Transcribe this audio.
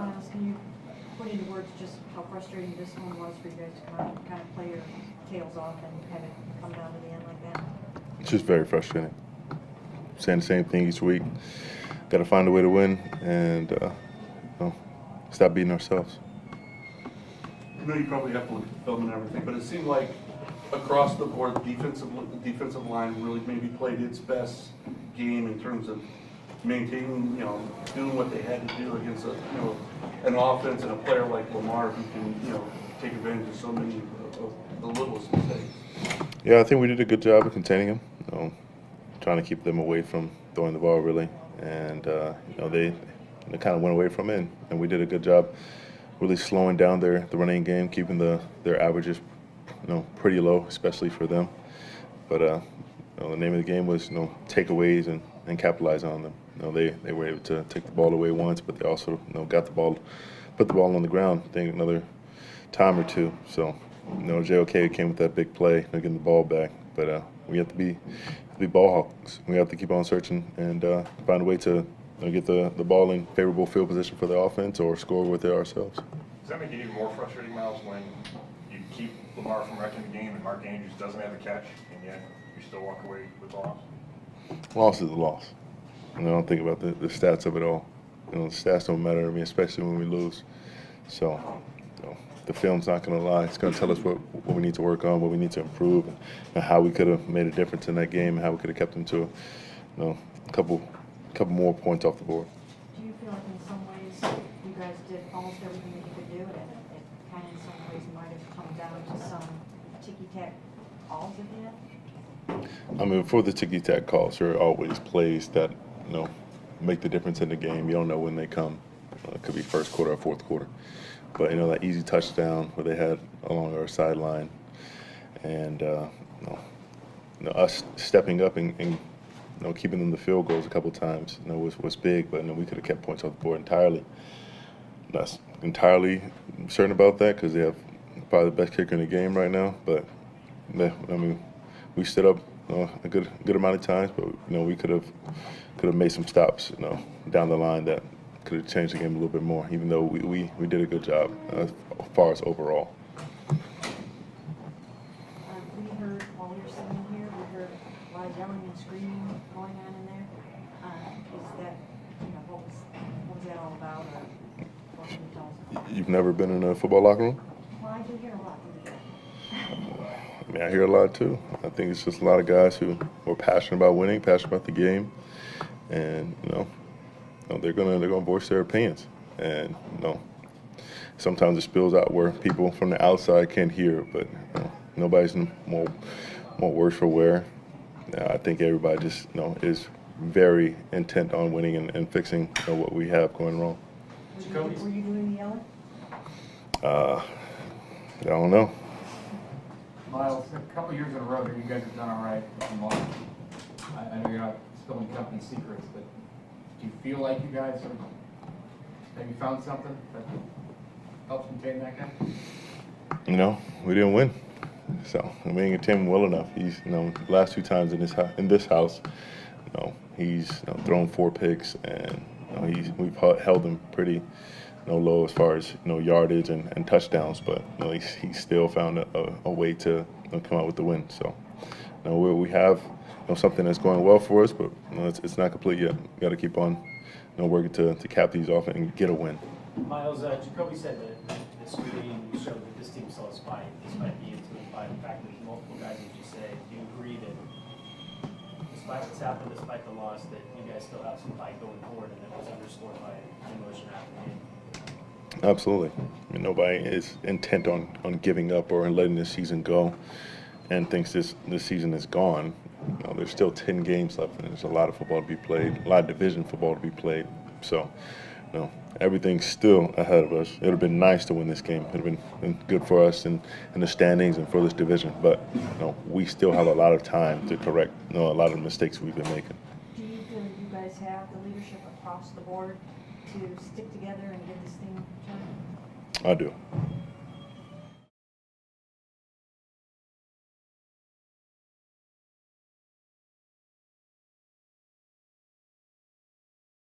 Myles, can you put into words just how frustrating this one was for you guys to come out and kind of play your tails off and have it come down to the end like that? It's just very frustrating. Saying the same thing each week. Got to find a way to win and uh, you know, stop beating ourselves. I know you probably have to look at the film and everything, but it seemed like across the board, the defensive, the defensive line really maybe played its best game in terms of maintaining, you know, doing what they had to do against a, you know, an offense and a player like Lamar who can, you know, take advantage of so many of of the littlest mistakes. Yeah, I think we did a good job of containing them. You know, trying to keep them away from throwing the ball really, and uh, you know they, they kind of went away from it, and, and we did a good job really slowing down their the running game, keeping the their averages, you know, pretty low, especially for them. But uh, know, the name of the game was you know takeaways and, and capitalize on them. You know, they they were able to take the ball away once, but they also you know got the ball, put the ball on the ground. I think another time or two. So you know, JOK came with that big play, getting the ball back. But uh, we have to be be ball hawks. We have to keep on searching and uh, find a way to you know, get the, the ball in favorable field position for the offense or score with it ourselves. Does that make it even more frustrating, Myles, when you keep Lamar from wrecking the game and Mark Andrews doesn't have a catch, and yet you still walk away with loss? Loss is a loss. And I don't think about the, the stats of it all. You know, the stats don't matter to me, especially when we lose. So, you know, the film's not going to lie. It's going to tell us what, what we need to work on, what we need to improve, and, and how we could have made a difference in that game, and how we could have kept them to, you know, a couple, couple more points off the board. Do you feel like in some ways you guys did almost everything that you could do, and it, it kind of in some ways might have come down to some ticky-tack calls at the end? I mean, for the ticky tack calls, there are always plays that you know make the difference in the game. You don't know when they come. Uh, it could be first quarter or fourth quarter, but you know that easy touchdown where they had along our sideline, and uh, you, know, you know, us stepping up and, and you know keeping them the field goals a couple times. You know was was big, but you know, we could have kept points off the board entirely. Not entirely certain about that because they have probably the best kicker in the game right now, but yeah, I mean we stood up a good good amount of times, but you know we could have could have made some stops, you know, down the line that could have changed the game a little bit more. Even though we, we, we did a good job uh, as far as overall. Uh, we heard, while were sitting here, we heard a lot of yelling and screaming going on in there. Uh, is that, you know, what was, what was that all about, or what can you tell us? You've never been in a football locker room? Well, I do hear a lot through the year. I mean, I hear a lot too. I think it's just a lot of guys who are passionate about winning, passionate about the game, and you know, you know, they're gonna they're gonna voice their opinions. And you know, sometimes it spills out where people from the outside can't hear, but you know, nobody's more more worse for wear. I think everybody just you know is very intent on winning and, and fixing you know, what we have going wrong. Were you, were you doing the yelling? Uh, I don't know. Myles, a couple years in a row that you guys have done all right. I, I know you're not spilling company secrets, but do you feel like you guys have maybe found something that helps contain that guy? you know, we didn't win. So didn't contain him well enough. He's, you know, last two times in this in this house, you know, he's you know, thrown four picks, and you know, he's we've held him pretty, you know, low as far as you know yardage and, and touchdowns. But you know, he's, he still found a, a, a way to you know, come out with the win. So, you know, we, have you know something that's going well for us, but you know, it's, it's not complete yet. We got to keep on, you know, working to, to cap these off and get a win. Myles, uh, Jacoby said that this game showed that this team still has fight, despite being to by the fact that there's multiple guys, as you say, do you agree that despite what's happened, despite the loss, that you guys still have some fight going forward, and that was underscored by the emotion after the game? Absolutely. I mean, nobody is intent on, on giving up or letting this season go and thinks this, this season is gone. You know, there's still 10 games left, and there's a lot of football to be played, a lot of division football to be played. So, you know, everything's still ahead of us. It would have been nice to win this game. It would have been, good for us in, in the standings and for this division. But, you know, we still have a lot of time to correct you know, a lot of the mistakes we've been making. Do you feel you guys have the leadership across the board to stick together and get this thing turned? I do.